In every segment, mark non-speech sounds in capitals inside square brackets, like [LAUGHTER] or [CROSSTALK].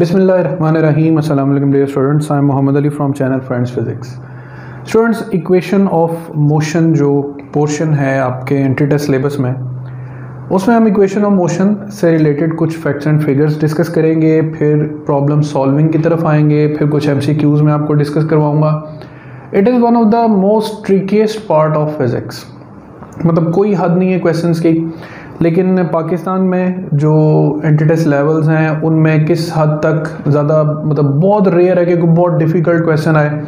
Bismillahirrahmanirrahim. Assalamu alaikum dear students. I am Muhammad Ali from channel Friends Physics. Students, equation of motion जो portion है आपके entry test syllabus में, उसमें हम equation of motion से related कुछ facts and figures discuss करेंगे, फिर प्रॉब्लम सॉल्विंग की तरफ़ आएँगे, फिर कुछ एम में आपको discuss करवाऊँगा it is one of the most trickiest part of physics मतलब कोई हद नहीं है क्वेश्चंस की लेकिन पाकिस्तान में जो एंटीटेस्ट लेवल्स हैं, उनमें किस हद तक ज़्यादा मतलब बहुत रेयर है कि बहुत डिफ़िकल्ट क्वेश्चन आए।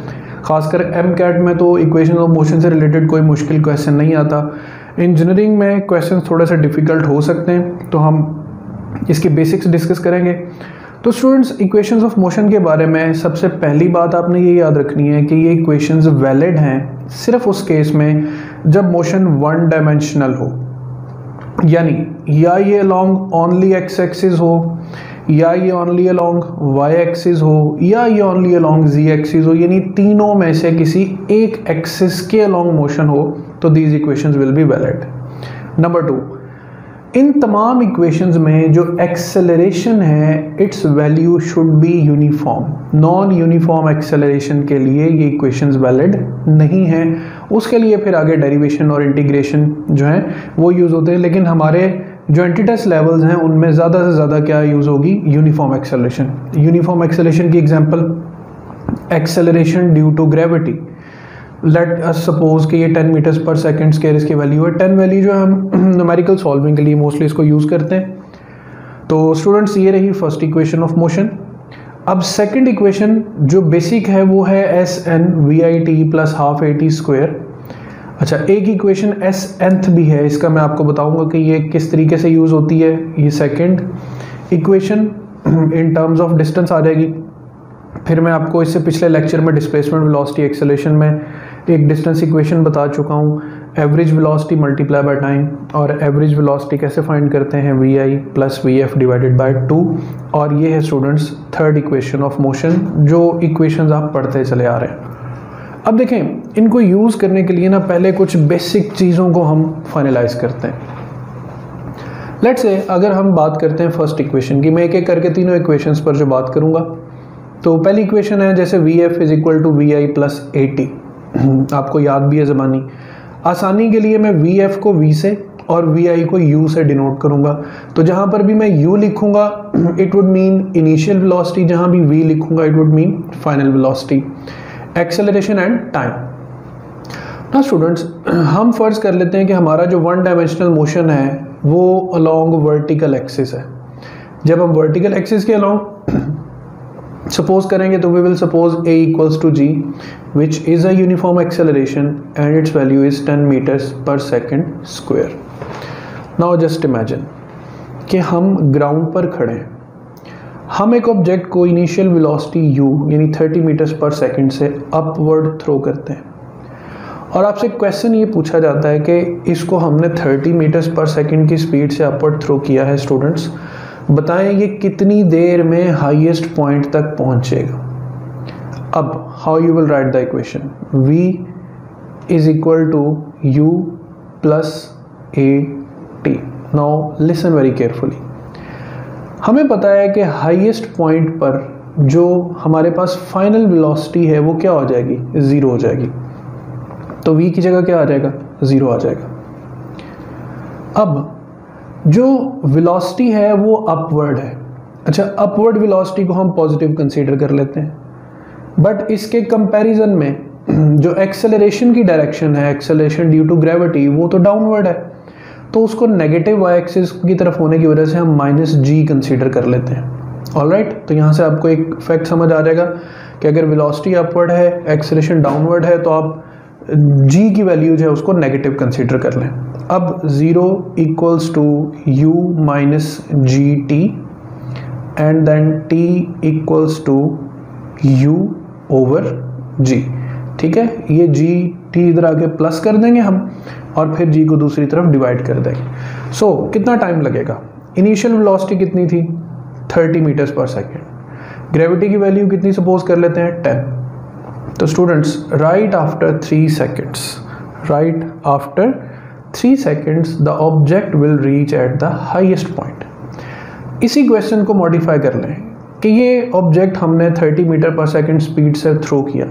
खासकर एम कैट में तो इक्वेशन ऑफ़ मोशन से रिलेटेड कोई मुश्किल क्वेश्चन नहीं आता। इंजीनियरिंग में क्वेश्चन थोड़े से डिफ़िकल्ट हो सकते हैं तो हम इसके बेसिक्स डिस्कस करेंगे। तो स्टूडेंट्स इक्वेशंस ऑफ़ मोशन के बारे में सबसे पहली बात आपने ये याद रखनी है कि ये इक्वेशंस वैलिड हैं, सिर्फ़ उस केस में जब मोशन वन डायमेंशनल हो। यानी या ये लॉन्ग ओनली एक्स एक्सिस हो, या ये ओनली अलोंग वाई एक्सिस हो, या ये ओनली अलोंग जी एक्सिस हो, यानी तीनों में से किसी एक एक्सिस के अलोंग मोशन हो तो these equations will be valid number two इन तमाम इक्वेशंस में जो एक्सेलरेशन है its value should be uniform non uniform acceleration के लिए ये इक्वेशंस वैलिड नहीं है। उसके लिए फिर आगे डेरिवेशन और इंटीग्रेशन जो है, वो यूज़ होते हैं। लेकिन हमारे जो एंटीटेस्ट लेवल्स हैं, उनमें ज़्यादा से ज़्यादा क्या यूज़ होगी? यूनिफॉर्म एक्सेलेशन यूनिफॉर्म एक्सेलेशन की example acceleration due to gravity let us suppose कि ये 10 मीटर्स पर सेकेंड स्केयर इसकी वैल्यू है। 10 वैल्यू जो हम [CLEARS THROAT] न्यूमेरिकल सॉल्विंग के लिए मोस्टली इसको यूज़ करते हैं। तो स्टूडेंट्स ये रही फ़र्स्ट इक्वेशन ऑफ़ मोशन अब सेकंड इक्वेशन जो बेसिक है, वो है s n v i t plus half a t square अच्छा एक इक्वेशन एस एंथ भी है, इसका मैं आपको बताऊँगा कि ये किस तरीके से यूज़ होती है, ये second equation in terms of distance आ जाएगी। फिर मैं आपको इससे पिछले लेक्चर में डिस्प्लेसमेंट वेलोसिटी एक्सेलेशन में एक डिस्टेंस इक्वेशन बता चुका हूँ। Average velocity multiply by time और एवरेज वेलोसिटी कैसे फाइंड करते हैं? V i plus v f divided by two और ये है students third equation of motion जो इक्वेशंस आप पढ़ते चले आ रहे हैं। अब देखें, इनको यूज़ करने के लिए ना पहले कुछ बेसिक चीज़ों को हम फाइनलाइज करते हैं। लेट से अगर हम बात करते हैं फ़र्स्ट इक्वेशन की, मैं एक एक करके तीनों इक्वेशंस पर जो बात करूँगा तो पहली इक्वेशन है जैसे v f is equal to v i plus a t आपको याद भी है ज़बानी। आसानी के लिए मैं वी एफ़ को वी से और वी आई को यू से डिनोट करूँगा। तो जहाँ पर भी मैं यू लिखूँगा it would mean initial velocity जहाँ भी वी लिखूँगा it would mean final velocity acceleration and time ना स्टूडेंट्स हम फ़र्ज़ कर लेते हैं कि हमारा जो वन डायमेंशनल मोशन है, वो अलोंग वर्टिकल एक्सिस है। जब हम वर्टिकल एक्सिस के अलोंग सपोज़ करेंगे तो we will suppose a equals to g which is a uniform acceleration and its value is 10 meters per second square now just imagine कि हम ग्राउंड पर खड़े हैं। हम एक ऑब्जेक्ट को इनिशियल वेलोसिटी u, यानी 30 मीटर्स पर सेकंड से अपवर्ड थ्रो करते हैं। और आपसे क्वेश्चन ये पूछा जाता है कि इसको हमने 30 मीटर्स पर सेकंड की स्पीड से अपवर्ड थ्रो किया है स्टूडेंट्स बताएँ ये कितनी देर में हाईएस्ट पॉइंट तक पहुंचेगा। अब how you will write the equation v is equal to u plus a t now listen very carefully हमें पता है कि हाईएस्ट पॉइंट पर जो हमारे पास फाइनल वेलोसिटी है, वो क्या हो जाएगी? ज़ीरो हो जाएगी। तो v की जगह क्या आ जाएगा? ज़ीरो आ जाएगा। अब जो वेलोसिटी है, वो अपवर्ड है। अच्छा अपवर्ड वेलोसिटी को हम पॉजिटिव कंसीडर कर लेते हैं। बट इसके कंपैरिजन में, [CLEARS THROAT] जो एक्सेलरेशन की डायरेक्शन है एक्सेलरेशन ड्यू टू ग्रेविटी वो तो डाउनवर्ड है। तो उसको नेगेटिव वाई एक्सिस की तरफ़ होने की वजह से हम माइनस जी कंसीडर कर लेते हैं। All right right? तो यहाँ से आपको एक फैक्ट समझ आ जाएगा कि अगर वेलोसिटी अपवर्ड है एक्सेलेशन डाउनवर्ड है तो आप जी की वैल्यू जो है उसको नेगेटिव कंसीडर कर लें। अब zero equals to u minus g t and then t equals to u over g ठीक है? ये जी टी इधर आके प्लस कर देंगे हम और फिर जी को दूसरी तरफ़ डिवाइड कर देंगे। सो so, कितना टाइम लगेगा? इनिशियल वेलोसिटी कितनी थी? 30 मीटर्स पर सेकेंड ग्रेविटी की वैल्यू कितनी सपोज़ कर लेते हैं? 10 तो students right after three seconds right after three seconds the object will reach at the highest point इसी क्वेश्चन को मॉडिफाई कर लें कि ये ऑब्जेक्ट हमने 30 मीटर पर सेकंड स्पीड से थ्रो किया।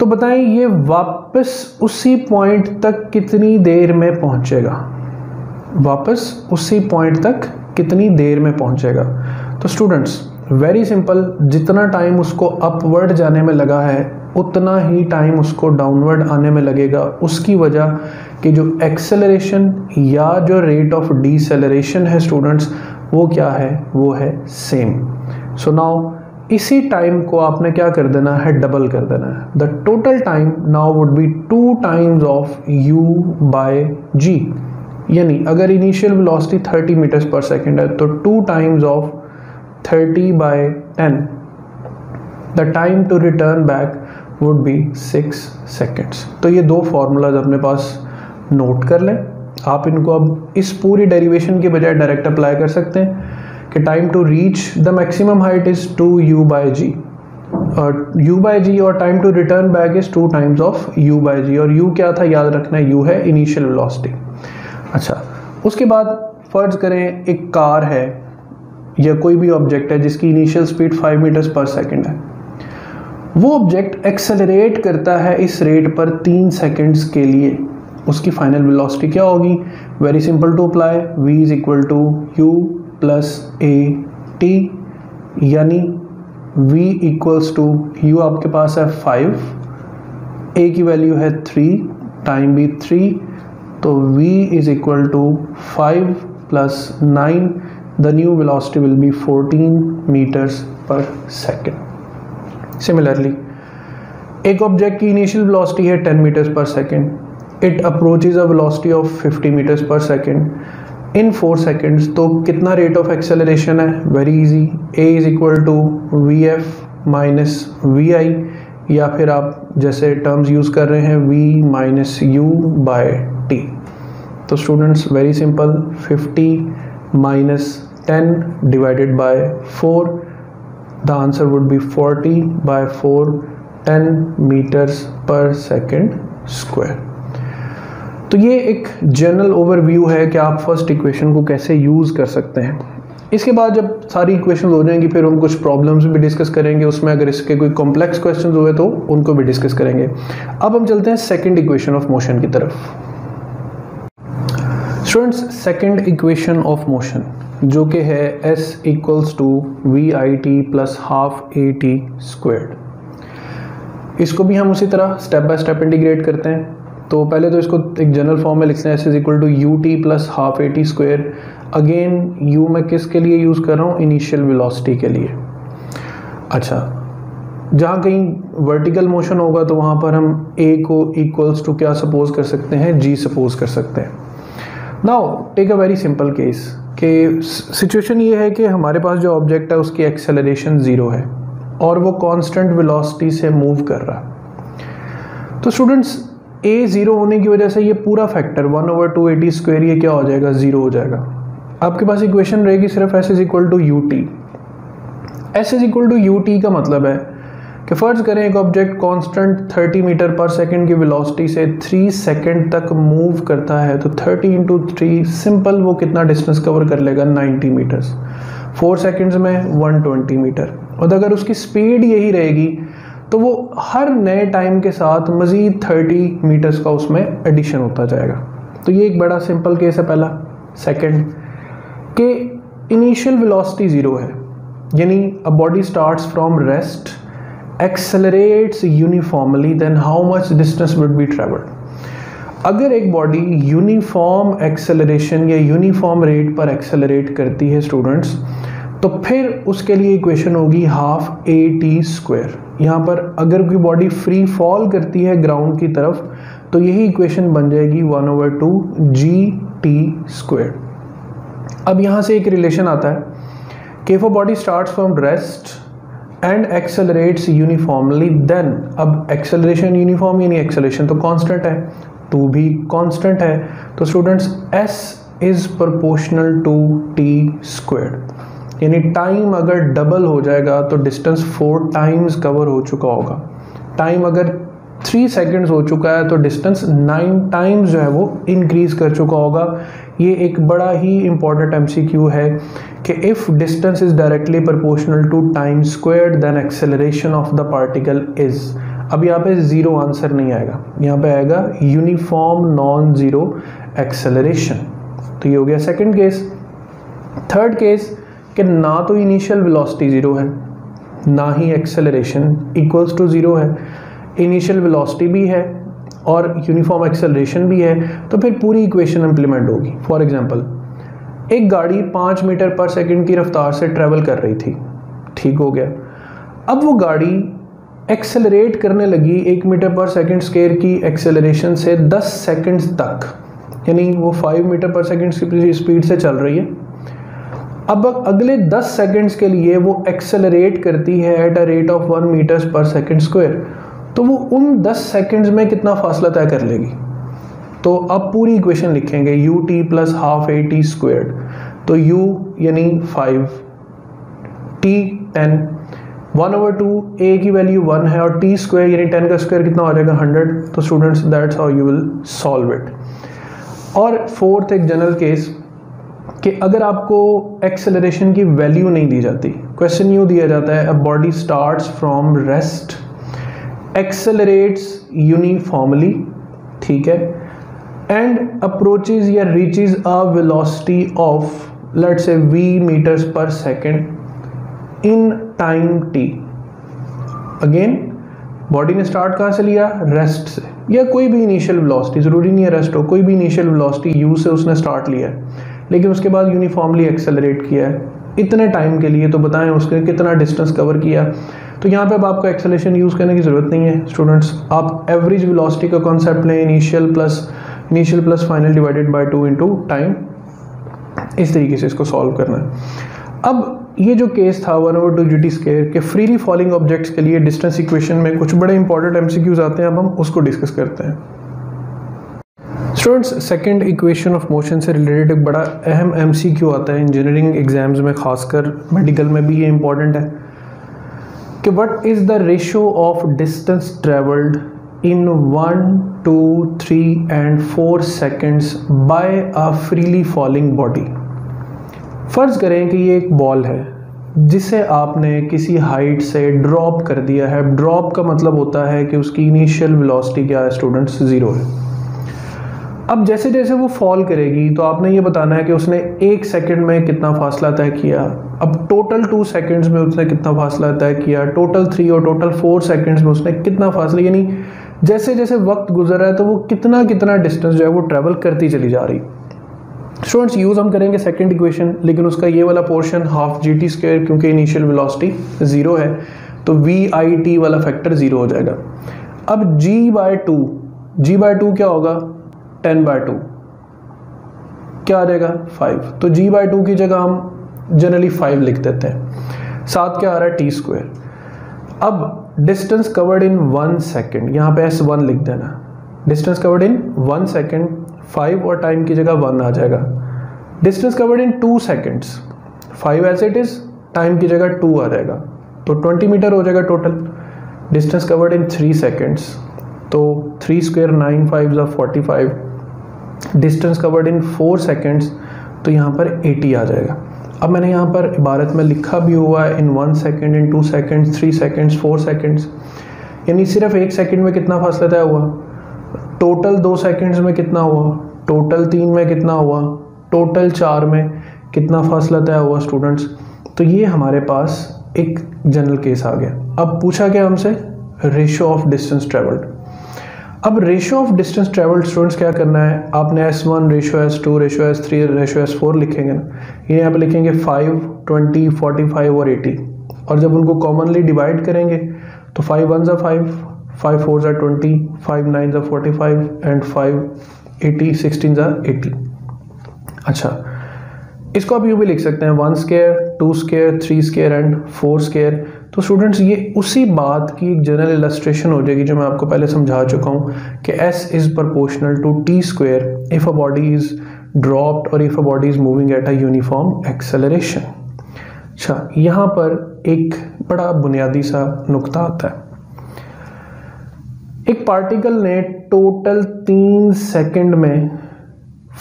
तो बताएँ, ये वापस उसी पॉइंट तक कितनी देर में पहुंचेगा? वापस उसी पॉइंट तक कितनी देर में पहुंचेगा? तो स्टूडेंट्स वेरी सिंपल जितना टाइम उसको अपवर्ड जाने में लगा है, उतना ही टाइम उसको डाउनवर्ड आने में लगेगा। उसकी वजह कि जो एक्सेलरेशन या जो रेट ऑफ़ डीसेलरेशन है स्टूडेंट्स वो क्या है? वो है सेम सो नाउ इसी टाइम को आपने क्या कर देना है? डबल कर देना है। The total time now would be two times of u by g यानी अगर initial velocity 30 meters per second है तो two times of 30 by 10 the time to return back would be six seconds तो ये दो फार्मूलाज अपने पास note कर लें। आप इनको अब इस पूरी डेरिवेशन के बजाय डायरेक्ट अप्लाई कर सकते हैं कि time to reach the maximum height is two u by g और u बाई जी और time to return back is two times of u by g और u क्या था? याद रखना है, u है इनिशियल वेलोसिटी अच्छा उसके बाद फ़र्ज़ करें एक कार है। या कोई भी ऑब्जेक्ट है जिसकी initial speed 5 meters per second है। वो ऑब्जेक्ट एक्सेलरेट करता है इस रेट पर तीन सेकंड्स के लिए। उसकी फाइनल वेलोसिटी क्या होगी? Very simple to apply v is equal to u plus a t यानी v इक्वल्स टू यू आपके पास है फाइव ए की वैल्यू है थ्री टाइम भी थ्री तो v is equal to five plus nine the new velocity will be fourteen meters per second similarly एक object की इनिशियल वेलोसिटी है 10 meters per second it approaches a velocity of 50 meters per second in four seconds तो कितना rate of acceleration है? Very easy a is equal to v f minus v i या फिर आप जैसे terms use कर रहे हैं v minus u by t तो students very simple 50 minus ten divided by four the answer would be 40 by four ten meters per second square तो ये एक जनरल ओवरव्यू है कि आप फ़र्स्ट इक्वेशन को कैसे यूज़ कर सकते हैं। इसके बाद जब सारी इक्वेशन हो जाएँगी, फिर हम कुछ प्रॉब्लम्स भी डिस्कस करेंगे। उसमें अगर इसके कोई कॉम्प्लेक्स क्वेश्चन हुए तो उनको भी डिस्कस करेंगे। अब हम चलते हैं सेकेंड इक्वेशन ऑफ़ मोशन की तरफ़। Students second equation of motion जो कि है s equals to v i t plus half a t squared इसको भी हम उसी तरह स्टेप बाय स्टेप इंटीग्रेट करते हैं। तो पहले तो इसको एक जनरल फॉर्म में लिखते हैं। S is equal to u t plus half a t square again u मैं किसके लिए यूज़ कर रहा हूँ? इनिशियल वेलोसिटी के लिए। अच्छा जहाँ कहीं वर्टिकल मोशन होगा तो वहाँ पर हम ए को इक्वल्स टू क्या सपोज़ कर सकते हैं? जी सपोज़ कर सकते हैं। Now take a very simple case कि सिचुएशन ये है कि हमारे पास जो ऑब्जेक्ट है, उसकी एक्सेलरेशन ज़ीरो है और वो कांस्टेंट वेलोसिटी से मूव कर रहा तो स्टूडेंट्स ए ज़ीरो होने की वजह से ये पूरा factor one over two a t square ये क्या हो जाएगा? ज़ीरो हो जाएगा। आपके पास इक्वेशन रहेगी, सिर्फ़ s is equal to u t s is equal to u t का मतलब है कि फ़र्ज़ करें एक object constant 30 meter per second की वेलोसिटी से 3 सेकंड तक मूव करता है तो 30 इंटू थ्री सिंपल वो कितना डिस्टेंस कवर कर लेगा? 90 मीटर्स 4 सेकंड्स में 120 मीटर और अगर उसकी स्पीड यही रहेगी तो वो हर नए टाइम के साथ मज़ीद 30 मीटर्स का उसमें एडिशन होता जाएगा। तो ये एक बड़ा सिंपल केस है पहला सेकेंड कि इनिशियल वेलोसिटी ज़ीरो है। यानी a body starts from rest accelerates uniformly then how much distance would be travelled अगर एक बॉडी यूनिफॉर्म एक्सेलरेशन या यूनिफॉर्म रेट पर एक्सेलरेट करती है स्टूडेंट्स तो फिर उसके लिए इक्वेशन होगी हाफ़ ए टी स्क्वायर यहाँ पर अगर कोई बॉडी फ्री फॉल करती है ग्राउंड की तरफ़ तो यही इक्वेशन बन जाएगी one over two g t square अब यहाँ से एक रिलेशन आता है कि body start from rest and accelerates uniformly then अब एक्सेलरेशन यूनिफॉर्म यानी एक्सेलरेशन तो कांस्टेंट है टू भी कांस्टेंट है तो students s is proportional to t square यानी टाइम अगर डबल हो जाएगा तो डिस्टेंस फोर टाइम्स कवर हो चुका होगा. टाइम अगर थ्री सेकेंड्स हो चुका है तो डिस्टेंस नाइन टाइम्स जो है वो इंक्रीज कर चुका होगा। ये एक बड़ा ही इंपॉर्टेंट एमसीक्यू है कि if distance is directly proportional to time square then acceleration of the particle is अब यहाँ पे ज़ीरो आंसर नहीं आएगा। यहाँ पे आएगा यूनिफॉर्म नॉन ज़ीरो एक्सेलरेशन तो ये हो गया सेकेंड केस थर्ड केस कि ना तो इनिशियल वेलोसिटी ज़ीरो है, ना ही एक्सेलरेशन इक्वल्स टू ज़ीरो है। इनिशियल वेलोसिटी भी है और यूनिफॉर्म एक्सेलरेशन भी है तो फिर पूरी इक्वेशन इम्प्लीमेंट होगी। फॉर एग्जांपल एक गाड़ी पाँच मीटर पर सेकंड की रफ्तार से ट्रेवल कर रही थी। ठीक हो गया। अब वो गाड़ी एक्सेलरेट करने लगी एक मीटर पर सेकंड स्केयर की एक्सेलरेशन से 10 सेकंड्स तक। यानी वो five meter per second speed से चल रही है। अब अगले 10 सेकंड्स के लिए वो एक्सेलरेट करती है at a rate of 1 meters per second square तो वो उन 10 सेकंड्स में कितना फासला तय कर लेगी। तो अब पूरी इक्वेशन लिखेंगे u t plus half a t squared तो यू यानी five t ten one over two a की वैल्यू वन है और टी स्क्वायर यानी टेन का स्क्वायर कितना हो जाएगा? हंड्रेड तो students that's how you will solve it और फोर्थ एक जनरल केस कि अगर आपको एक्सेलरेशन की वैल्यू नहीं दी जाती क्वेश्चन यूँ दिया जाता है a body starts from rest accelerates uniformly ठीक है? एंड अप्रोचेज या reaches a velocity of let say v meters per second in time t again body ने स्टार्ट कहाँ से लिया? रेस्ट से. या कोई भी इनिशियल वेलोसिटी ज़रूरी नहीं है रेस्ट हो, कोई भी इनिशियल वेलोसिटी यू से उसने स्टार्ट लिया है। लेकिन उसके बाद यूनिफॉर्मली एक्सेलरेट किया है। इतने टाइम के लिए तो बताएँ, उसने कितना डिस्टेंस कवर किया? तो यहाँ पे अब आपको एक्सेलेशन यूज़ करने की ज़रूरत नहीं है स्टूडेंट्स आप एवरेज वेलोसिटी का कॉन्सेप्ट लें initial plus initial plus final divided by two into time इस तरीके से इसको सॉल्व करना है। अब ये जो केस था one over two g t square के फ्रीली फॉलिंग ऑब्जेक्ट्स के लिए डिस्टेंस इक्वेशन में कुछ बड़े इंपॉर्टेंट एमसीक्यूज आते हैं, अब हम उसको डिस्कस करते हैं। Students second equation of motion से रिलेटेड एक बड़ा अहम एमसीक्यू आता है इंजीनियरिंग एग्ज़ाम्स में, खासकर मेडिकल में भी ये इंपॉर्टेंट है। कि what is the ratio of distance travelled in one two three and four seconds by a freely falling body फ़र्ज़ करें कि ये एक बॉल है, जिसे आपने किसी हाइट से ड्रॉप कर दिया है। ड्रॉप का मतलब होता है कि उसकी इनिशियल वेलोसिटी क्या है स्टूडेंट्स ज़ीरो है। अब जैसे जैसे वो फॉल करेगी तो आपने ये बताना है कि उसने एक सेकंड में कितना फासला तय किया। अब टोटल टू सेकंड्स में उसने कितना फासला तय किया? टोटल थ्री और टोटल फोर सेकंड्स में उसने कितना फासला? यानी जैसे जैसे वक्त गुजर रहा है तो वो कितना कितना डिस्टेंस जो है वो ट्रेवल करती चली जा रही। स्टूडेंट्स यूज़ हम करेंगे सेकंड इक्वेशन लेकिन उसका ये वाला portion half g t square क्योंकि इनिशियल वेलोसिटी ज़ीरो है तो वी आई टी वाला फैक्टर ज़ीरो हो जाएगा। अब g by two g by two क्या होगा? टेन बाय टू क्या आ जाएगा? फाइव तो जी बाय टू की जगह हम जनरली फाइव लिख देते हैं। साथ क्या आ रहा है? टी स्क्वेयर अब distance covered in one second यहाँ पे एस वन लिख देना। Distance covered in one second five और टाइम की जगह वन आ जाएगा। Distance covered in two seconds five as it is time की जगह टू आ जाएगा। तो ट्वेंटी मीटर हो जाएगा total distance covered in three seconds तो थ्री स्क्वेयर नाइन फाइव ज़ा forty five distance covered in four seconds तो यहाँ पर एटी आ जाएगा। अब मैंने यहाँ पर इबारत में लिखा भी हुआ है in one second in two second three seconds four seconds यानी सिर्फ़ एक सेकेंड में कितना फासला तय हुआ? टोटल दो सेकेंड्स में कितना हुआ? टोटल तीन में कितना हुआ? टोटल चार में कितना फासला तय हुआ स्टूडेंट्स तो ये हमारे पास एक जनरल केस आ गया। अब पूछा गया हमसे रेशो ऑफ़ डिस्टेंस ट्रेवल्ड अब ratio of distance travelled students क्या करना है? आपने s one ratio s two ratio s three ratio s four लिखेंगे ना। ये यहाँ पे लिखेंगे फाइव ट्वेंटी फोर्टी फाइव और एटी और जब उनको कॉमनली डिवाइड करेंगे तो फाइव वन ज़ा फाइव फाइव फोर ज़ा ट्वेंटी फाइव नाइन ज़ा forty five and five eighty sixteen ज़ा एटी अच्छा इसको आप यूँ भी लिख सकते हैं। One square two square three square and four square तो स्टूडेंट्स ये उसी बात की एक जनरल इलस्ट्रेशन हो जाएगी जो मैं आपको पहले समझा चुका हूँ कि s is proportional to t square if a body is dropped और if a body is moving at a uniform acceleration अच्छा यहाँ पर एक बड़ा बुनियादी सा नुकता आता है। एक पार्टिकल ने टोटल तीन सेकंड में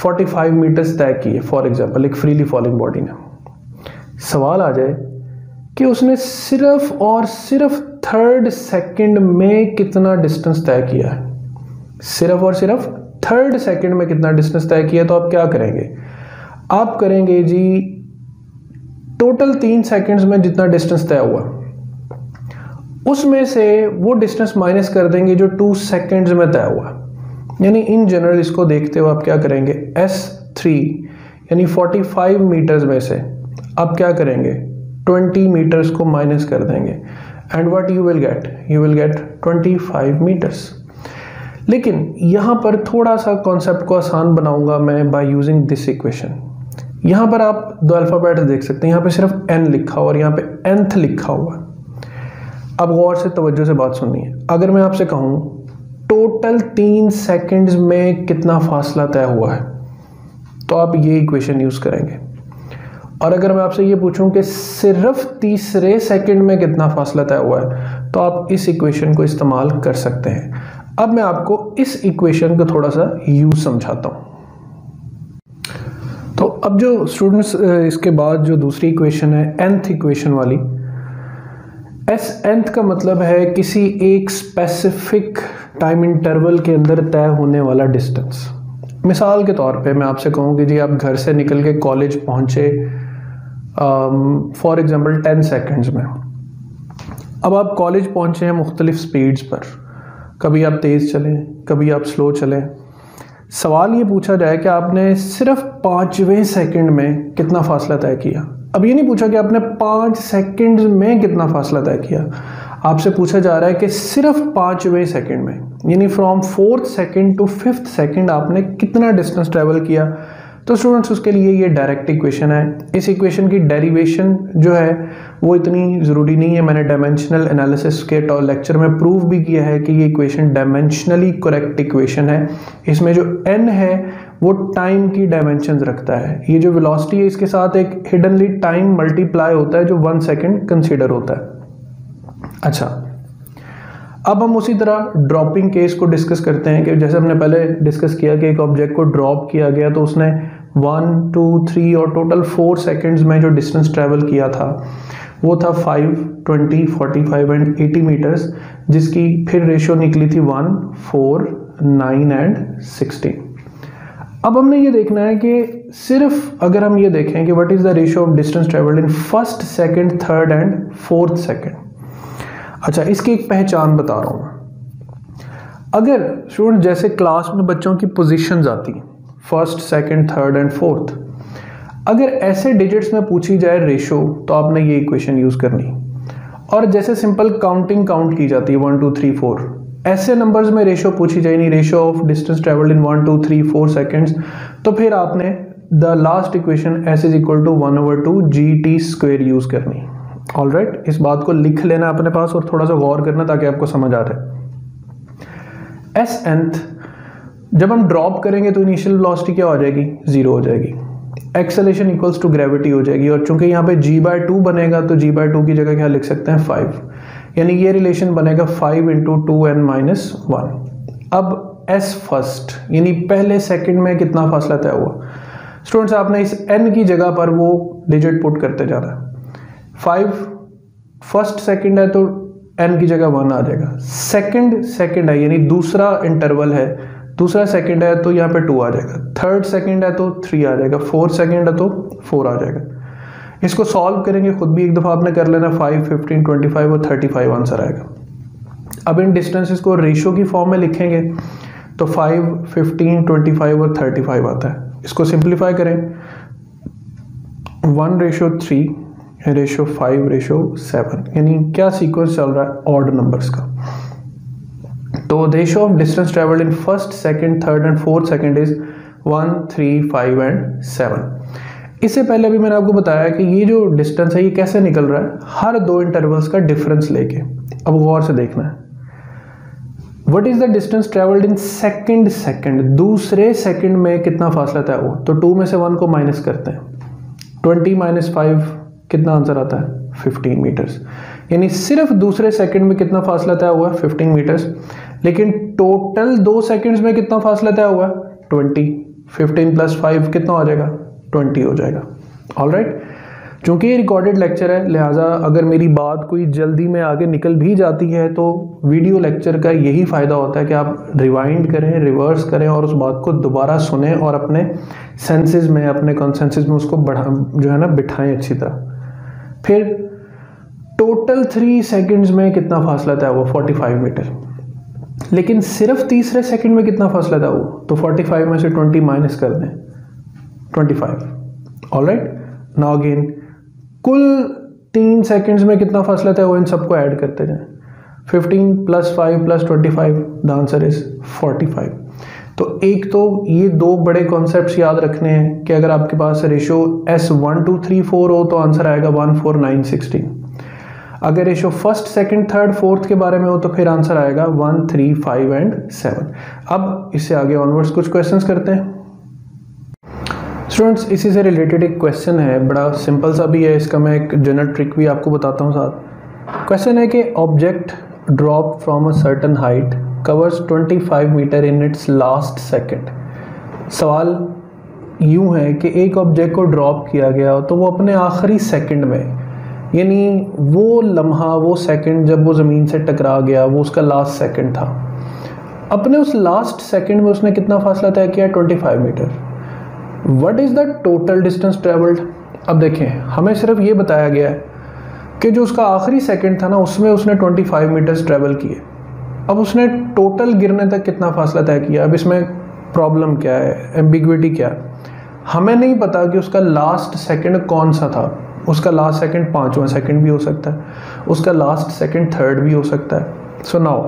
45 मीटर्स तय किए फॉर एग्जांपल एक फ्रीली फॉलिंग बॉडी ने। सवाल आ जाए कि उसने सिर्फ़ और सिर्फ़ थर्ड सेकंड में कितना डिस्टेंस तय किया है? सिर्फ़ और सिर्फ़ थर्ड सेकंड में कितना डिस्टेंस तय किया तो आप क्या करेंगे? आप करेंगे जी टोटल तीन सेकंड्स में जितना डिस्टेंस तय हुआ, उसमें से वो डिस्टेंस माइनस कर देंगे जो टू सेकेंड्स में तय हुआ। यानी इन जनरल इसको देखते हुए आप क्या करेंगे? एस थ्री यानी 45 मीटर्स में से आप क्या करेंगे? 20 मीटर्स को माइनस कर देंगे। And what you will get you will get 25 metres लेकिन यहाँ पर थोड़ा सा कॉन्सेप्ट को आसान बनाऊँगा मैं बाय यूजिंग दिस इक्वेशन यहाँ पर आप दो अल्फ़ाबेट देख सकते हैं। यहाँ पे सिर्फ़ एन लिखा हुआ और यहाँ पे एंथ लिखा हुआ। अब गौर से तवज्जो से बात सुनिए। अगर मैं आपसे कहूँ टोटल तीन सेकंड्स में कितना फासला तय हुआ है? तो आप ये इक्वेशन यूज़ करेंगे। और अगर मैं आपसे ये पूछूँ कि सिर्फ़ तीसरे सेकंड में कितना फासला तय हुआ है तो आप इस इक्वेशन को इस्तेमाल कर सकते हैं। अब मैं आपको इस इक्वेशन को थोड़ा सा यूज़ समझाता हूँ। तो अब जो स्टूडेंट्स इसके बाद जो दूसरी इक्वेशन है एंथ इक्वेशन वाली एस एंथ का मतलब है किसी एक स्पेसिफिक टाइम इंटरवल के अंदर तय होने वाला डिस्टेंस मिसाल के तौर पे मैं आपसे कहूँ कि जी आप घर से निकल के कॉलेज पहुँचे फॉर एग्ज़ाम्पल टेन सेकेंड्स में। अब आप कॉलेज पहुँचे हैं मुख्तलिफ़ स्पीड्स पर। कभी आप तेज़ चलें, कभी आप स्लो चलें। सवाल ये पूछा जाए कि आपने सिर्फ़ पाँचवें सेकंड में कितना फासला तय किया? अब ये नहीं पूछा कि आपने पाँच सेकंड में कितना फासला तय किया। आपसे पूछा जा रहा है कि सिर्फ़ पाँचवें सेकंड में, यानी from fourth second to fifth second आपने कितना डिस्टेंस ट्रेवल किया? तो स्टूडेंट्स उसके लिए ये डायरेक्ट इक्वेशन है। इस इक्वेशन की डेरिवेशन जो है, वो इतनी ज़रूरी नहीं है। मैंने डायमेंशनल एनालिसिस के टॉल लेक्चर में प्रूव भी किया है कि ये इक्वेशन डायमेंशनली करेक्ट इक्वेशन है। इसमें जो एन है, वो टाइम की डायमेंशन रखता है। ये जो वेलोसिटी है, इसके साथ एक हिडनली टाइम मल्टीप्लाई होता है, जो वन सेकेंड कंसिडर होता है। अच्छा अब हम उसी तरह ड्रॉपिंग केस को डिस्कस करते हैं कि जैसे हमने पहले डिस्कस किया कि एक ऑब्जेक्ट को ड्रॉप किया गया तो उसने वन टू थ्री और टोटल फोर सेकेंड्स में जो डिस्टेंस ट्रेवल किया था, वो था five twenty forty five and eighty metres जिसकी फिर रेशियो निकली थी one four nine and sixteen अब हमने ये देखना है कि सिर्फ़ अगर हम ये देखें कि what is the ratio of distance travelled in first second third and fourth second अच्छा इसकी एक पहचान बता रहा हूँ। अगर स्टूडेंट जैसे क्लास में बच्चों की पोजीशंस आती first second third and fourth अगर ऐसे डिजिट्स में पूछी जाए रेशो तो आपने ये इक्वेशन यूज़ करनी। और जैसे सिंपल काउंटिंग काउंट की जाती है वन टू थ्री फोर ऐसे नंबर्स में रेशो पूछी जाए नहीं ratio of distance travelled in one two three four seconds तो फिर आपने the last equation s is equal to one over two g t square use करनी। All right right? इस बात को लिख लेना अपने पास और थोड़ा सा गौर करना ताकि आपको समझ आ रहे एस एंथ जब हम ड्रॉप करेंगे तो इनिशियल वेलोसिटी क्या हो जाएगी? ज़ीरो हो जाएगी। एक्सेलेशन इक्वल्स टू ग्रेविटी हो जाएगी। और चूँकि यहाँ पे जी बाय टू बनेगा तो जी बाय टू की जगह क्या लिख सकते हैं? फाइव यानी ये रिलेशन बनेगा five into two n minus one अब एस फ़र्स्ट यानी पहले सेकंड में कितना फासला तय हुआ? स्टूडेंट्स आपने इस एन की जगह पर वो डिजिट पुट करते जाना। फाइव फ़र्स्ट सेकंड है तो एन की जगह वन आ जाएगा। सेकंड सेकंड है, यानी दूसरा इंटरवल है। दूसरा सेकंड है तो यहाँ पे टू आ जाएगा। थर्ड सेकंड है तो थ्री आ जाएगा। फोर्थ सेकंड है तो फोर आ जाएगा। इसको सॉल्व करेंगे, खुद भी एक दफ़ा आपने कर लेना फाइव फिफ्टीन ट्वेंटी फाइव और थर्टी फाइव आंसर आएगा। अब इन डिस्टेंसेस को रेशो की फॉर्म में लिखेंगे तो फाइव फिफ्टीन ट्वेंटी फाइव और थर्टी फाइव आता है। इसको सिंप्लीफाई करें। One ratio three ratio five ratio seven यानी क्या सीक्वेंस चल रहा है? ऑर्ड नंबर्स का। तो ratio of distance travelled in first second third and fourth second is one three five and seven इससे पहले अभी मैंने आपको बताया कि ये जो डिस्टेंस है, ये कैसे निकल रहा है? हर दो इंटरवल्स का डिफरेंस लेके। अब गौर से देखना है। What is the distance travelled in second second दूसरे सेकेंड में कितना फासला तय हुआ तो टू में से वन को माइनस करते हैं। ट्वेंटी माइनस फाइव कितना आंसर आता है? फिफ्टीन मीटर्स यानी सिर्फ़ दूसरे सेकंड में कितना फासला तय हुआ? है फिफ्टीन मीटर्स लेकिन टोटल दो सेकंड्स में कितना फासला तय हुआ? है ट्वेंटी फिफ्टीन प्लस फाइव कितना हो जाएगा? ट्वेंटी हो जाएगा। ऑल राइट चूँकि ये रिकॉर्डेड लेक्चर है, लिहाजा अगर मेरी बात कोई जल्दी में आगे निकल भी जाती है तो वीडियो लेक्चर का यही फ़ायदा होता है कि आप रिवाइंड करें रिवर्स करें और उस बात को दोबारा सुने और अपने सेंसेस में, अपने कॉन्सेंसिस में उसको बढ़ा, जो है ना, बिठाएँ अच्छी तरह। फिर टोटल थ्री सेकेंड्स में कितना फासला था वो? Forty five metre. लेकिन सिर्फ़ तीसरे सेकंड में कितना फासला था वो? तो 45 में से 20 माइनस कर दें। 25 ऑल राइट नाउ अगेन कुल तीन सेकंड्स में कितना फासला था वो इन सबको ऐड करते जाएँ। 15 plus five plus twenty five the answer is 45 तो एक तो ये दो बड़े कॉन्सेप्ट्स याद रखने हैं कि अगर आपके पास ratio s one two three four हो तो आंसर आएगा वन फोर नाइन सिक्सटीन अगर ratio first second third fourth के बारे में हो तो फिर आंसर आएगा one three five and seven अब इससे आगे ऑनवर्ड्स कुछ क्वेश्चंस करते हैं। स्टूडेंट्स इसी से रिलेटेड एक क्वेश्चन है, बड़ा सिंपल सा भी है, इसका मैं एक जनरल ट्रिक भी आपको बताता हूँ साथ। क्वेश्चन है कि object drop from a certain height covers 25 metre in its last second सवाल यूँ है कि एक ऑब्जेक्ट को ड्रॉप किया गया तो वो अपने आखिरी सेकंड में यानी वो लम्हा, वो सेकंड जब वो ज़मीन से टकरा गया, वो उसका लास्ट सेकंड था। अपने उस लास्ट सेकंड में उसने कितना फासला तय किया? 25 metre what is the total distance travelled अब देखें, हमें सिर्फ़ ये बताया गया है कि जो उसका आखिरी सेकंड था ना, उसमें उसने 25 मीटर्स ट्रेवल किए। अब उसने टोटल गिरने तक कितना फासला तय किया? अब इसमें प्रॉब्लम क्या है? एम्बिग्विटी क्या है? हमें नहीं पता कि उसका लास्ट सेकंड कौन सा था। उसका लास्ट सेकंड पाँचवा सेकंड भी हो सकता है, उसका लास्ट सेकंड थर्ड भी हो सकता है। So now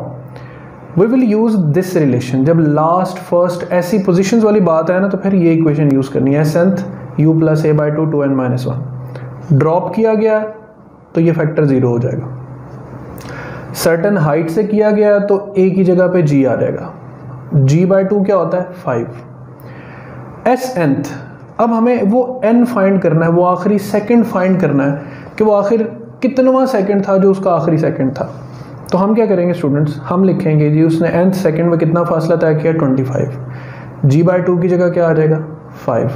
we will use this relation जब लास्ट फ़र्स्ट ऐसी पोजिशन वाली बात है ना तो फिर ये इक्वेशन यूज़ करनी है। S nth u plus a by two two n minus one drop किया गया तो ये फैक्टर ज़ीरो हो जाएगा। सर्टन हाइट से किया गया तो ए की जगह पे जी आ जाएगा। जी बाई टू क्या होता है? फाइव एस एंथ अब हमें वो एन फाइंड करना है, वो आखिरी सेकंड फाइंड करना है कि वो आखिर कितनवा सेकंड था जो उसका आखिरी सेकंड था। तो हम क्या करेंगे स्टूडेंट्स हम लिखेंगे, जी, उसने एंथ सेकंड में कितना फासला तय किया? 25 जी बाय टू की जगह क्या आ जाएगा? 5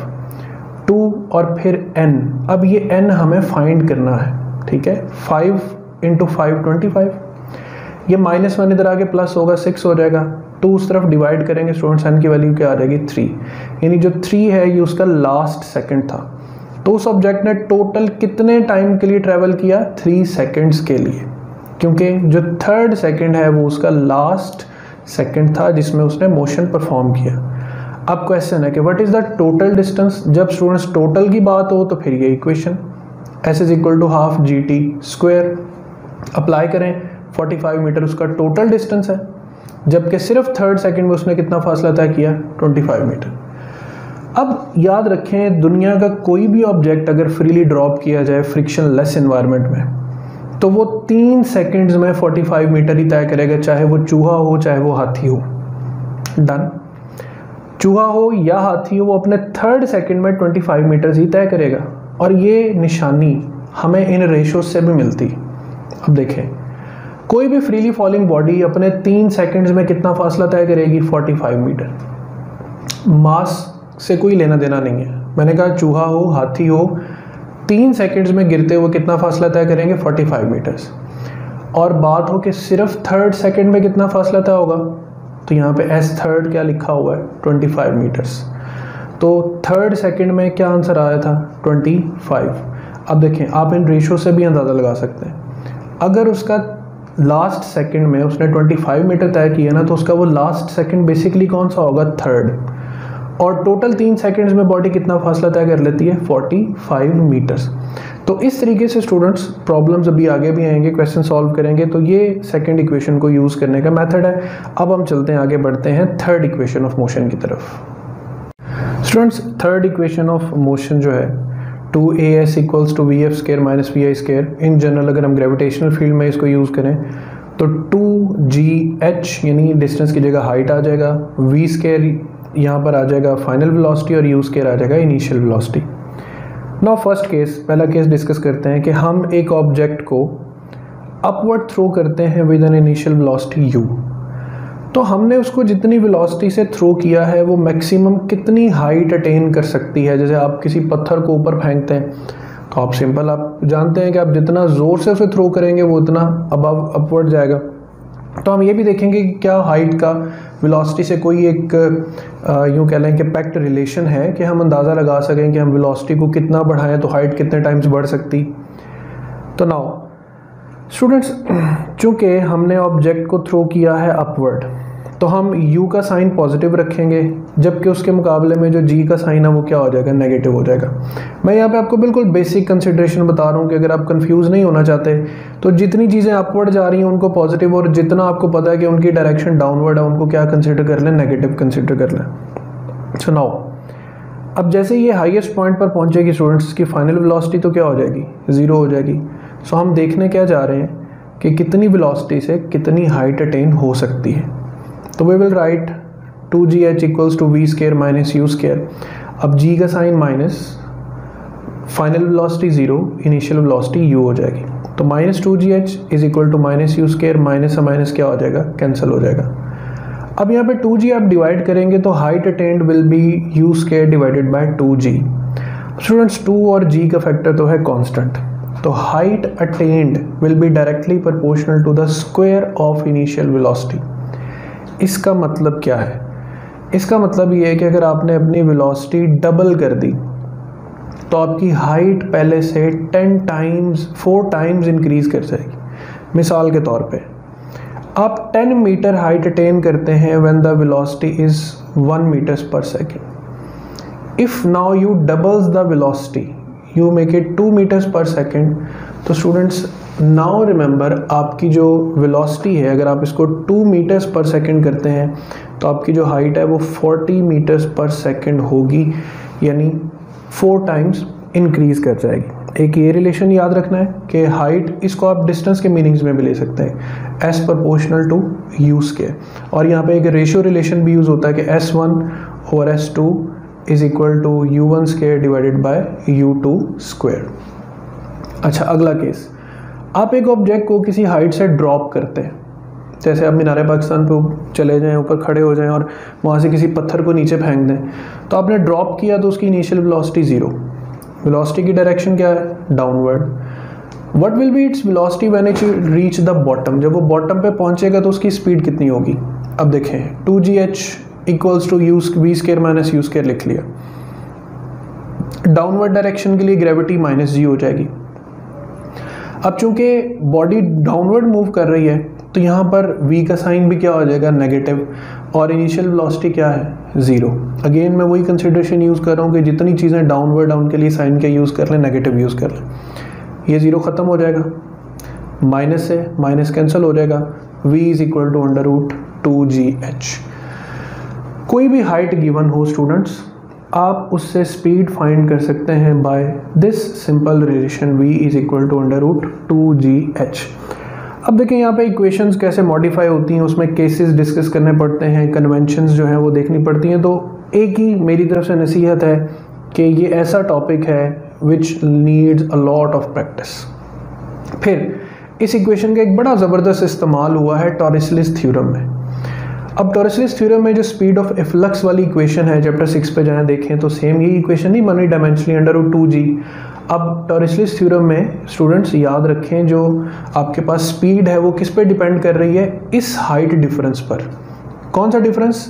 टू और फिर एन अब ये एन हमें फाइंड करना है, ठीक है? 5 इंटू फाइव ट्वेंटी ये माइनस वन इधर आके प्लस होगा सिक्स हो जाएगा। टू उस तरफ़ डिवाइड करेंगे स्टूडेंट्स एन की वैल्यू क्या आ जाएगी? थ्री यानी जो थ्री है, ये उसका लास्ट सेकेंड था। तो उस ऑब्जेक्ट ने टोटल कितने टाइम के लिए ट्रेवल किया? थ्री सेकेंड्स के लिए। क्योंकि जो थर्ड सेकेंड है, वो उसका लास्ट सेकेंड था, जिसमें उसने मोशन परफॉर्म किया। अब क्वेश्चन है कि what is the total distance जब स्टूडेंट्स टोटल की बात हो तो फिर ये equation s is equal to half g t square apply करें। 45 मीटर उसका टोटल डिस्टेंस है, जबकि सिर्फ़ थर्ड सेकंड में उसने कितना फासला तय किया? 25 मीटर अब याद रखें, दुनिया का कोई भी ऑब्जेक्ट अगर फ्रीली ड्रॉप किया जाए फ्रिक्शन लेस इन्वायरमेंट में तो वो तीन सेकंड्स में 45 मीटर ही तय करेगा, चाहे वो चूहा हो, चाहे वो हाथी हो. डन चूहा हो या हाथी हो, वो अपने थर्ड सेकंड में 25 मीटर ही तय करेगा. और ये निशानी हमें इन रेशो से भी मिलती. अब देखें कोई भी फ्रीली फॉलिंग बॉडी अपने तीन सेकंड्स में कितना फासला तय करेगी? 45 मीटर मास से कोई लेना देना नहीं है। मैंने कहा चूहा हो, हाथी हो, तीन सेकंड्स में गिरते हुए कितना फासला तय करेंगे? 45 मीटर्स और बात हो कि सिर्फ़ थर्ड सेकंड में कितना फासला तय होगा? तो यहाँ पे एस थर्ड क्या लिखा हुआ है? 25 मीटर्स तो थर्ड सेकंड में क्या आंसर आया था? 25 अब देखें, आप इन रेशो से भी अंदाज़ा लगा सकते हैं। अगर उसका लास्ट सेकंड में उसने 25 मीटर तय किया ना तो उसका वो लास्ट सेकंड बेसिकली कौन सा होगा? थर्ड और टोटल तीन सेकंड्स में बॉडी कितना फासला तय कर लेती है? 45 मीटर्स तो इस तरीके से स्टूडेंट्स प्रॉब्लम्स अभी आगे भी आएँगे क्वेश्चन सॉल्व करेंगे तो ये सेकंड इक्वेशन को यूज़ करने का मेथड है। अब हम चलते हैं, आगे बढ़ते हैं थर्ड इक्वेशन ऑफ़ मोशन की तरफ़। Students third equation of motion जो है two a s equals to v f square minus v i square in general अगर हम ग्रेविटेशनल फ़ील्ड में इसको यूज़ करें तो टू जी एच यानी डिस्टेंस की जगह हाइट आ जाएगा वी स्केयर यहाँ पर आ जाएगा फाइनल वेलोसिटी और यू स्केयर आ जाएगा initial velocity now first case पहला केस डिस्कस करते हैं कि हम एक ऑब्जेक्ट को अपवर्ड थ्रो करते हैं with an initial velocity u. तो हमने उसको जितनी वेलोसिटी से थ्रो किया है, वो मैक्सिमम कितनी हाइट अटेन कर सकती है? जैसे आप किसी पत्थर को ऊपर फेंकते हैं तो आप सिंपल आप जानते हैं कि आप जितना ज़ोर से उसे थ्रो करेंगे, वो उतना अबव अपवर्ड जाएगा। तो हम ये भी देखेंगे कि क्या हाइट का वेलोसिटी से कोई एक यूँ कह लें कि पैक्ट रिलेशन है कि हम अंदाज़ा लगा सकें कि हम वेलोसिटी को कितना बढ़ाएँ तो हाइट कितने टाइम्स बढ़ सकती। तो नाउ स्टूडेंट्स चूँकि हमने ऑब्जेक्ट को थ्रो किया है अपवर्ड तो हम u का साइन पॉजिटिव रखेंगे, जबकि उसके मुकाबले में जो g का साइन है वो क्या हो जाएगा? नेगेटिव हो जाएगा। मैं यहाँ पे आपको बिल्कुल बेसिक कंसिड्रेशन बता रहा हूँ कि अगर आप कंफ्यूज नहीं होना चाहते तो जितनी चीज़ें अपवर्ड जा रही हैं उनको पॉजिटिव और जितना आपको पता है कि उनकी डायरेक्शन डाउनवर्ड है, उनको क्या कंसिडर कर लें? नेगेटिव कंसिडर कर लें। सुनाओ अब जैसे ये हाइएस्ट पॉइंट पर पहुँचेगी स्टूडेंट्स की फाइनल वेलोसिटी तो क्या हो जाएगी? ज़ीरो हो जाएगी। सो हम देखने क्या जा रहे हैं कि कितनी वेलोसिटी से कितनी हाइट अटेन हो सकती है। तो we will write two ji H equals to we square minus you square अब जी का sign minus final velocity zero initial velocity U हो जाएगी। तो minus two ji H is equal to minus you square minus minus क्या हो जाएगा? Cancel हो जाएगा। अब यहाँ पे टू जी आप डिवाइड करेंगे तो height attained will be U square divided by two G students two और जी का फैक्टर तो है कांस्टेंट तो height attained will be directly proportional to the square of initial velocity इसका मतलब क्या है? इसका मतलब ये है कि अगर आपने अपनी वेलोसिटी डबल कर दी तो आपकी हाइट पहले से ten times four times increase कर जाएगी, मिसाल के तौर पे। आप 10 मीटर हाइट अटेन करते हैं when the velocity is one metres per second if now you doubles the velocity you make it two metres per second तो स्टूडेंट्स नाउ रिमेंबर आपकी जो वेलोसिटी है, अगर आप इसको टू मीटर्स पर सेकंड करते हैं तो आपकी जो हाइट है वो फोर्टी मीटर्स पर सेकंड होगी, यानी फोर टाइम्स इंक्रीज कर जाएगी। एक ये रिलेशन याद रखना है कि हाइट इसको आप डिस्टेंस के मीनिंग्स में भी ले सकते हैं। एस प्रपोर्शनल टू यूज़ के। और यहाँ पे एक रेशियो रिलेशन भी यूज़ होता है कि एस वन और s two is equal to u one square divided by u two square अच्छा अगला केस आप एक ऑब्जेक्ट को किसी हाइट से ड्रॉप करते हैं। जैसे आप मीनार पाकिस्तान पे चले जाएँ, ऊपर खड़े हो जाएँ और वहाँ से किसी पत्थर को नीचे फेंक दें तो आपने ड्रॉप किया तो उसकी इनिशियल वेलोसिटी ज़ीरो वेलोसिटी की डायरेक्शन क्या है? Downward what will be its velocity when it reach the bottom जब वो बॉटम पे पहुँचेगा तो उसकी स्पीड कितनी होगी? अब देखें two g h equals to u v square minus u square लिख लिया। डाउनवर्ड डायरेक्शन के लिए ग्रेविटी माइनस जी हो जाएगी। अब चूँकि बॉडी डाउनवर्ड मूव कर रही है तो यहाँ पर v का साइन भी क्या हो जाएगा? नेगेटिव और इनिशियल वेलोसिटी क्या है? ज़ीरो अगेन मैं वही कंसिडरेशन यूज़ कर रहा हूँ कि जितनी चीज़ें डाउनवर्ड डाउन के लिए साइन क्या यूज़ कर लें नेगेटिव यूज़ कर लें। ये ज़ीरो ख़त्म हो जाएगा। माइनस से माइनस कैंसिल हो जाएगा। V is equal to under root two g h कोई भी हाइट गिवन हो स्टूडेंट्स आप उससे स्पीड फाइंड कर सकते हैं by this simple relation v is equal to under root two g h अब देखें यहाँ पे इक्वेशंस कैसे मॉडिफाई होती हैं, उसमें केसेस डिस्कस करने पड़ते हैं कन्वेंशंस जो हैं वो देखनी पड़ती हैं तो एक ही मेरी तरफ़ से नसीहत है कि ये ऐसा टॉपिक है which needs a lot of practice फिर, इस इक्वेशन का एक बड़ा ज़बरदस्त इस्तेमाल हुआ है टॉरिसलिस थ्योरम में। अब टोरसलिस थ्योरम में जो स्पीड ऑफ़ एफ्लक्स वाली इक्वेशन है चैप्टर सिक्स पे जाए, देखें तो सेम यही इक्वेशन नहीं, बनी डायमेंशनली अंडर टू जी अब टोरसलिस थ्योरम में स्टूडेंट्स याद रखें जो आपके पास स्पीड है, वो किस पे डिपेंड कर रही है? इस हाइट डिफरेंस पर। कौन सा डिफरेंस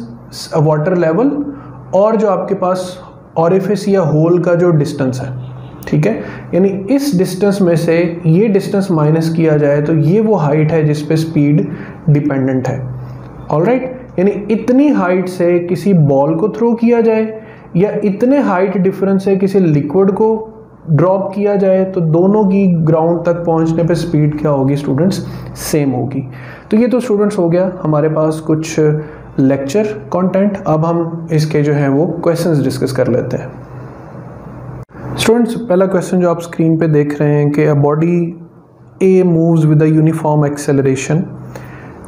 वाटर लेवल और जो आपके पास ऑरिफिस या होल का जो डिस्टेंस है। ठीक है? यानी इस डिस्टेंस में से ये डिस्टेंस माइनस किया जाए तो ये वो हाइट है जिस पे स्पीड डिपेंडेंट है। All right right? यानी इतनी हाइट से किसी बॉल को थ्रो किया जाए या इतने हाइट डिफरेंस से किसी लिक्विड को ड्रॉप किया जाए तो दोनों की ग्राउंड तक पहुँचने पे स्पीड क्या होगी स्टूडेंट्स सेम होगी। तो ये तो स्टूडेंट्स हो गया हमारे पास कुछ लेक्चर कंटेंट अब हम इसके जो हैं वो क्वेश्चंस डिस्कस कर लेते हैं। स्टूडेंट्स पहला क्वेश्चन जो आप स्क्रीन पे देख रहे हैं कि a body A moves with a uniform acceleration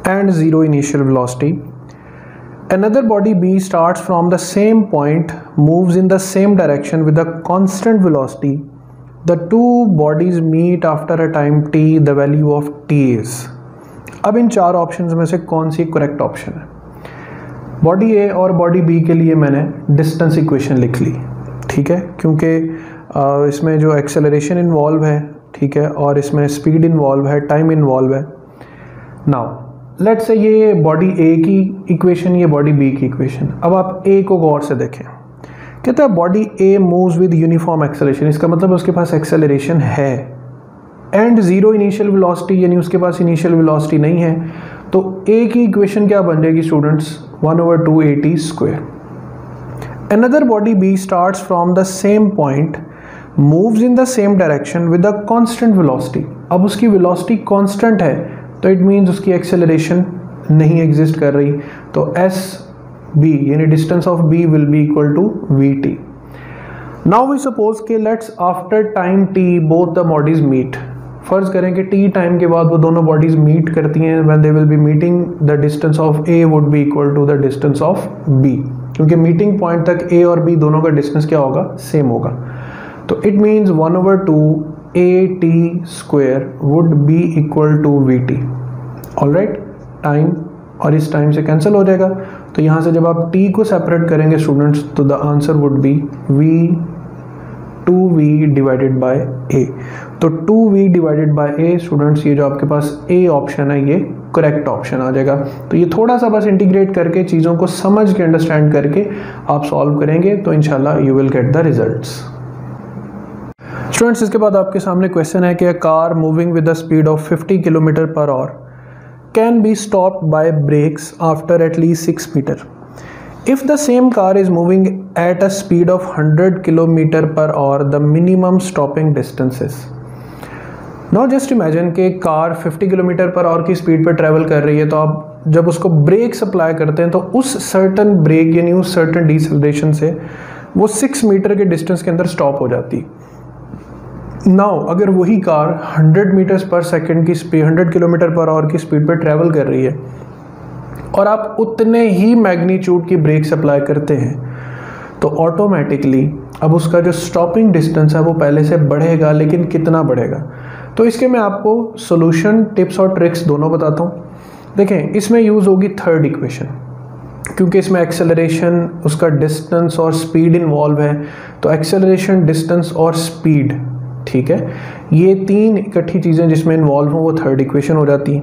and zero initial velocity. Another body B starts from the same point, moves in the same direction with a constant velocity, the two bodies meet after a time t the value of t is अब इन चार options में से कौन सी correct option है? Body A और body B के लिए मैंने डिस्टेंस इक्वेशन लिख ली ठीक है? क्योंकि इसमें जो एक्सेलरेशन इन्वॉल्व है ठीक है? और इसमें स्पीड इन्वॉल्व है टाइम इन्वॉल्व है। नाउ लेट से ये बॉडी ए की इक्वेशन ये बॉडी बी की इक्वेशन अब आप ए को गौर से देखें. कहते हैं body A moves with uniform acceleration इसका मतलब उसके पास एक्सेलरेशन है. एंड ज़ीरो इनिशियल वेलोसिटी यानी उसके पास इनिशियल वेलोसिटी नहीं है. तो ए की इक्वेशन क्या बन जाएगी students one over two a t square another body B start from the same point moves in the same direction with a constant velocity अब उसकी वेलोसिटी कॉन्स्टेंट है. तो इट मीन्स उसकी एक्सेलरेशन नहीं एग्जिस्ट कर रही। तो एस बी यानी distance of B will be equal to V T now we suppose के let's after time T both the bodies meet फ़र्ज़ करें कि टी टाइम के बाद वो दोनों बॉडीज मीट करती हैं when they will be meeting the distance of A would be equal to the distance of B क्योंकि मीटिंग पॉइंट तक ए और बी दोनों का डिस्टेंस क्या होगा? सेम होगा। तो it means one over two a t square would be equal to V T all right time और इस टाइम से कैंसिल हो जाएगा। तो यहाँ से जब आप टी को सेपरेट करेंगे स्टूडेंट्स तो the answer would be V two V divided by A तो two V divided by A students ये जो आपके पास ए ऑप्शन है, ये करेक्ट ऑप्शन आ जाएगा। तो ये थोड़ा सा बस इंटीग्रेट करके चीज़ों को समझ के अंडरस्टैंड करके आप सॉल्व करेंगे तो इनशाला you will get the results students इसके बाद आपके सामने क्वेश्चन है कि a car moving with the speed of 50 kilometre per hour can be stopped by brakes after at least six metre if the same car is moving at a speed of 100 km per hour, the minimum stopping distance is just imagine कि car 50 kilometre per hour की speed पर travel कर रही है तो आप जब उसको ब्रेक सप्लाई करते हैं तो उस सर्टन ब्रेक यानी उस सर्टन डिसलेशन से वो सिक्स मीटर के डिस्टेंस के अंदर स्टॉप हो जाती। नाउ अगर वही कार 100 मीटर्स पर सेकंड की स्पीड 100 किलोमीटर पर आवर की स्पीड पर ट्रैवल कर रही है, और आप उतने ही मैग्नीट्यूड की ब्रेक सप्लाई करते हैं तो ऑटोमेटिकली अब उसका जो स्टॉपिंग डिस्टेंस है वो पहले से बढ़ेगा, लेकिन कितना बढ़ेगा? तो इसके मैं आपको सोल्यूशन टिप्स और ट्रिक्स दोनों बताता हूँ। देखें, इसमें यूज़ होगी थर्ड इक्वेशन क्योंकि इसमें एक्सेलरेशन उसका डिस्टेंस और स्पीड इन्वॉल्व है तो एक्सेलरेशन डिस्टेंस और स्पीड ठीक है? ये तीन इकट्ठी चीज़ें जिसमें इन्वॉल्व हों, वो थर्ड इक्वेशन हो जाती है।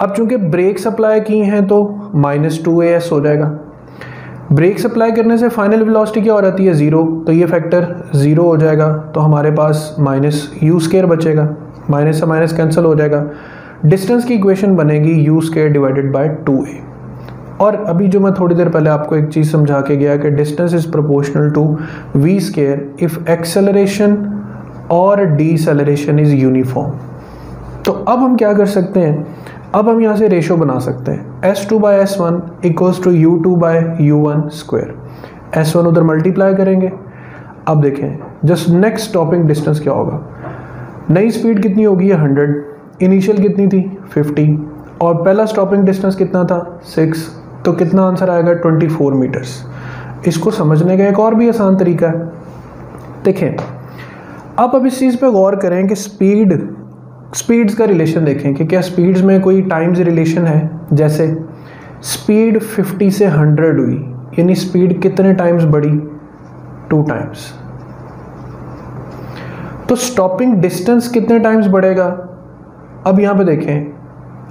अब चूँकि ब्रेक सप्लाई की हैं तो माइनस टू ए एस हो जाएगा। ब्रेक सप्लाई करने से फाइनल वेलोसिटी क्या हो जाती है? ज़ीरो तो ये फैक्टर ज़ीरो हो जाएगा। तो हमारे पास माइनस यू स्केयर बचेगा। माइनस से माइनस कैंसिल हो जाएगा। डिस्टेंस की इक्वेशन बनेगी u square divided by two a और अभी जो मैं थोड़ी देर पहले आपको एक चीज़ समझा के गया कि distance is proportional to v square if acceleration और डीसेलरेशन इज़ यूनिफॉर्म तो अब हम क्या कर सकते हैं? अब हम यहाँ से रेशो बना सकते हैं। S two by S one equals to u two by u one square S one उधर मल्टीप्लाई करेंगे। अब देखें जस्ट नेक्स्ट स्टॉपिंग डिस्टेंस क्या होगा? नई स्पीड कितनी होगी? ये हंड्रेड इनिशियल कितनी थी? फिफ्टी और पहला स्टॉपिंग डिस्टेंस कितना था? सिक्स तो कितना आंसर आएगा? ट्वेंटी फोर मीटर्स इसको समझने का एक और भी आसान तरीका है। देखें आप अब इस चीज़ पे गौर करें कि स्पीड स्पीड्स का रिलेशन देखें कि क्या स्पीड्स में कोई टाइम्स रिलेशन है? जैसे स्पीड 50 से 100 हुई, यानी स्पीड कितने टाइम्स बढ़ी? टू टाइम्स तो स्टॉपिंग डिस्टेंस कितने टाइम्स बढ़ेगा? अब यहाँ पे देखें,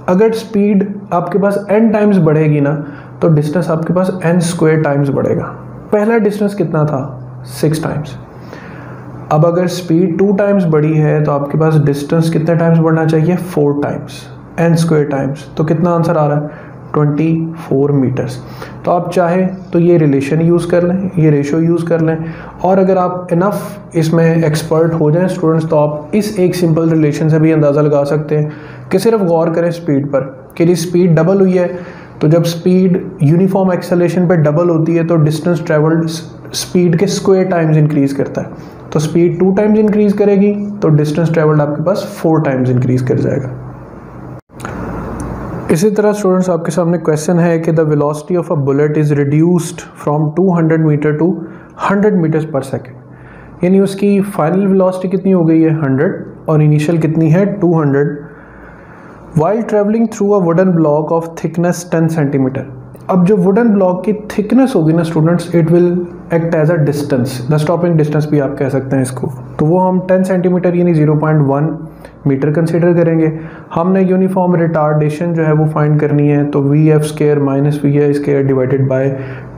अगर स्पीड आपके पास एन टाइम्स बढ़ेगी ना तो डिस्टेंस आपके पास एन स्क्वेयर टाइम्स बढ़ेगा। पहला डिस्टेंस कितना था? सिक्स टाइम्स अब अगर स्पीड टू टाइम्स बढ़ी है तो आपके पास डिस्टेंस कितने टाइम्स बढ़ना चाहिए? Four times N square times तो कितना आंसर आ रहा है? ट्वेंटी फोर मीटर्स तो आप चाहें तो ये रिलेशन यूज़ कर लें, ये रेशो यूज़ कर लें। और अगर आप इनफ इसमें एक्सपर्ट हो जाएँ स्टूडेंट्स तो आप इस एक सिंपल रिलेशन से भी अंदाज़ा लगा सकते हैं कि सिर्फ़ गौर करें स्पीड पर कि जी स्पीड डबल हुई है तो जब स्पीड यूनिफॉर्म एक्सेलेशन पर डबल होती है तो डिस्टेंस ट्रेवल्ड स्पीड के स्क्वेयर टाइम्स इंक्रीज़ करता है। तो स्पीड टू टाइम्स इंक्रीज करेगी तो डिस्टेंस ट्रेवल्ड आपके पास फोर टाइम्स इंक्रीज कर जाएगा। इसी तरह स्टूडेंट्स आपके सामने क्वेश्चन है कि the velocity of a bullet is reduced from 200 metre to 100 metres per second यानी उसकी फाइनल वेलोसिटी कितनी हो गई है? 100 और इनिशियल कितनी है? 200 while travelling through a wooden block of thickness 10 centimetre अब जो वुडन ब्लॉक की थिकनेस होगी ना students it will act as a distance the stopping distance भी आप कह सकते हैं इसको। तो वो हम 10 सेंटीमीटर यानी 0.1 मीटर कंसीडर करेंगे। हमने यूनिफॉर्म रिटार्डेशन जो है वो फाइंड करनी है तो V F square minus V I square divided by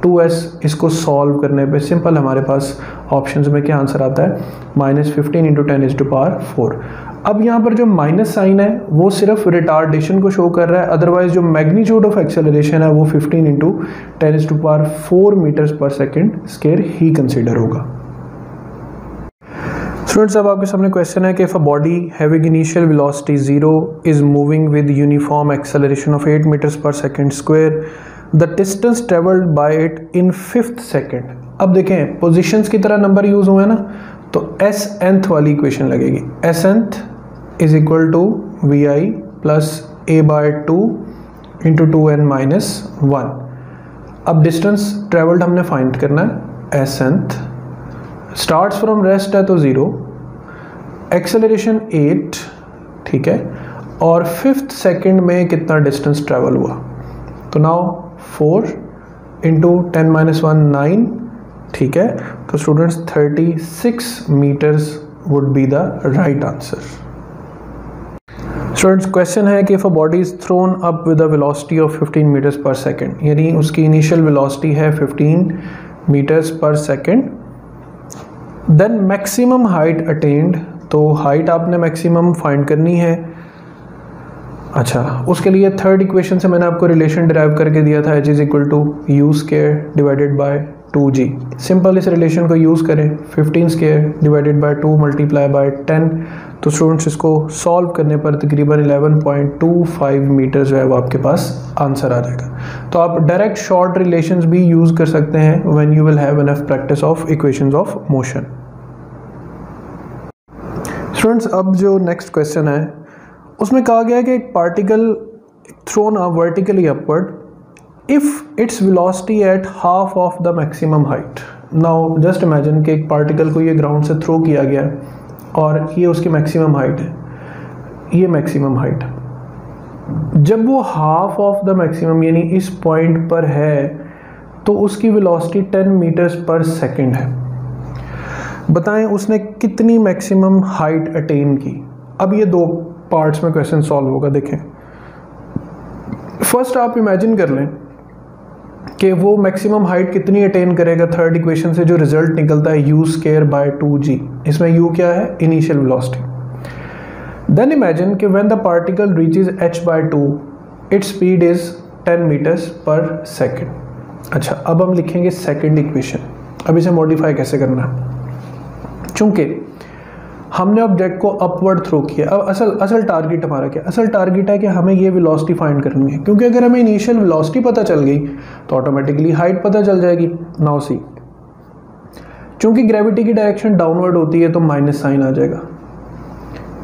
two S इसको सॉल्व करने पे सिंपल हमारे पास ऑप्शंस में क्या आंसर आता है? Minus fifteen into ten is to power four अब यहाँ पर जो माइनस साइन है, वो सिर्फ़ रिटार्डेशन को शो कर रहा है। अदरवाइज़ जो मैग्नीट्यूड ऑफ़ एक्सेलरेशन है, वो 15 into ten to power four metres per second square he consider होगा। स्टूडेंट्स अब आपके सामने क्वेश्चन है कि if a body having initial velocity zero is moving with uniform acceleration of 8 metres per second square the distance travelled by it in fifth second अब देखें positions की तरह नंबर यूज़ हुए ना तो एस एंथ वाली इक्वेशन लगेगी। S nth is equal to V I plus A by two into two N minus one अब डिस्टेंस ट्रेवल्ड हमने फाइंड करना है S nth start from rest है तो ज़ीरो एक्सेलरेशन एट ठीक है? और फिफ्थ सेकेंड में कितना डिस्टेंस ट्रेवल हुआ? तो now four into ten minus one nine ठीक है? तो students thirty six metres would be the right answer students question है कि if a body is thrown up with a velocity of 15 metres per second यानी उसकी initial velocity है 15 metres per second then maximum height attained तो height आपने maximum find करनी है। अच्छा उसके लिए थर्ड इक्वेशन से मैंने आपको रिलेशन डिराइव करके दिया था H is equal to U square divided by two G simple इस रिलेशन को यूज़ करें fifteen square divided by two multiply by ten तो स्टूडेंट्स इसको सॉल्व करने पर तकरीबन 11.25 मीटर जो है वो आपके पास आंसर आ जाएगा। तो आप डायरेक्ट शॉर्ट रिलेशंस भी यूज़ कर सकते हैं when you will have enough practice of equations of motion students अब जो नेक्स्ट क्वेश्चन है, उसमें कहा गया है कि एक particle thrown a vertically upward if its velocity at half of the maximum height now just imagine कि एक पार्टिकल को ये ग्राउंड से थ्रो किया गया है। और ये उसकी मैक्सिमम हाइट है। ये मैक्सिमम हाइट जब वो हाफ़ ऑफ़ द मैक्सिमम यानी इस पॉइंट पर है तो उसकी वेलोसिटी 10 मीटर्स पर सेकंड है। बताएँ उसने कितनी मैक्सिमम हाइट अटेन की। अब ये दो पार्ट्स में क्वेश्चन सॉल्व होगा, देखें। फ़र्स्ट आप इमेजिन कर लें कि वो मैक्सिमम हाइट कितनी अटेन करेगा? थर्ड इक्वेशन से जो रिज़ल्ट निकलता है U square by two G इसमें यू क्या है? इनिशियल वेलोसिटी देन इमेजिन कि when the particle reaches H by two its speed is 10 metres per second अच्छा अब हम लिखेंगे सेकेंड इक्वेशन अब इसे मॉडिफाई कैसे करना है? चूँकि हमने ऑब्जेक्ट को अपवर्ड थ्रो किया। अब असल असल टारगेट हमारा क्या? असल टारगेट है कि हमें ये वेलोसिटी फाइंड करनी है। क्योंकि अगर हमें इनिशियल वेलोसिटी पता चल गई तो ऑटोमेटिकली हाइट पता चल जाएगी। नाउ सी चूँकि ग्रेविटी की डायरेक्शन डाउनवर्ड होती है तो माइनस साइन आ जाएगा।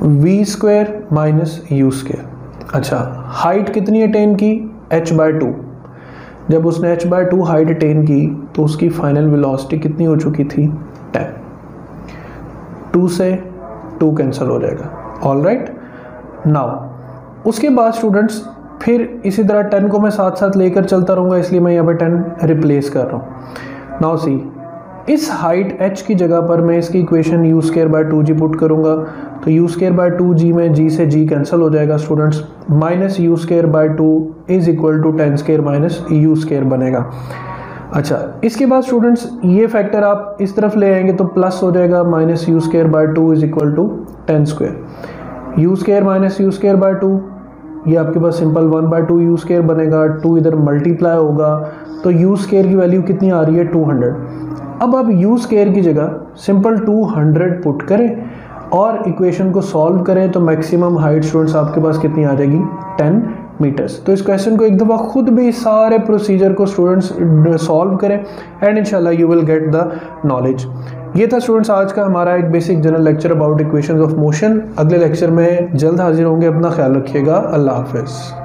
V square minus U square अच्छा हाइट कितनी अटेन की? एच बाय टू जब उसने H by two height attain की तो उसकी फाइनल वेलोसिटी कितनी हो चुकी थी? टेन टू से टू कैंसिल हो जाएगा। ऑल राइट नाउ उसके बाद स्टूडेंट्स फिर इसी तरह टेन को मैं साथ साथ लेकर चलता रहूँगा, इसलिए मैं यहाँ पे टेन रिप्लेस कर रहा हूँ। नाउ सी इस हाइट एच की जगह पर मैं इसकी equation U square by two G put करूँगा तो U square by two G में जी से जी कैंसिल हो जाएगा students minus U square by two is equal to ten square minus U square बनेगा। अच्छा इसके बाद स्टूडेंट्स ये फैक्टर आप इस तरफ़ ले आएँगे तो प्लस हो जाएगा minus U square by two is equal to ten square U square minus U square by two ये आपके पास simple one by two U square बनेगा टू इधर मल्टीप्लाई होगा तो यू स्केयर की वैल्यू कितनी आ रही है? टू हंड्रेड अब आप यू स्केयर की जगह सिंपल टू हंड्रेड पुट करें और इक्वेशन को सॉल्व करें तो मैक्सिमम हाइट स्टूडेंट्स आपके पास कितनी आ जाएगी? टेन मीटर्स तो इस क्वेश्चन को एक दफ़ा खुद भी सारे प्रोसीजर को स्टूडेंट्स सॉल्व करें एंड इंशाल्लाह you will get the knowledge ये था स्टूडेंट्स आज का हमारा एक basic general lecture about equations of motion अगले लेक्चर में जल्द हाजिर होंगे, अपना ख्याल रखिएगा. अल्लाह हाफिज़.